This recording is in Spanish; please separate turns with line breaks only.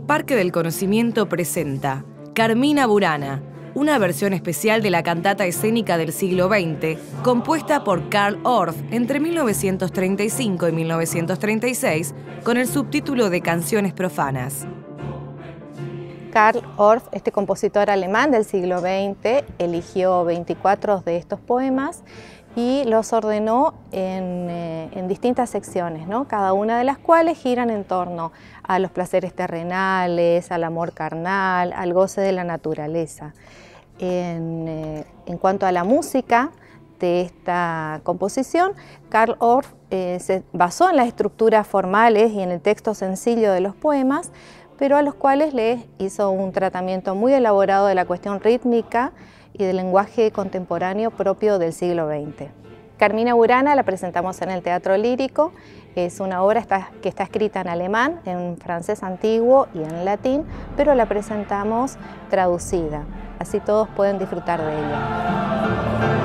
Parque del Conocimiento presenta Carmina Burana, una versión especial de la cantata escénica del siglo XX, compuesta por Karl Orff entre 1935 y 1936, con el subtítulo de Canciones Profanas.
Karl Orff, este compositor alemán del siglo XX, eligió 24 de estos poemas y los ordenó eh, en, distintas secciones, ¿no? cada una de las cuales giran en torno a los placeres terrenales, al amor carnal, al goce de la naturaleza. En, eh, cuanto a la música de esta composición, Karl Orff eh, se basó en las estructuras formales y en el texto sencillo de los poemas, pero a los cuales le hizo un tratamiento muy elaborado de la cuestión rítmica y del lenguaje contemporáneo propio del siglo XX. Carmina Burana la presentamos en el Teatro Lírico, es una obra que está escrita en alemán, en francés antiguo y en latín, pero la presentamos traducida, así todos pueden disfrutar de ella.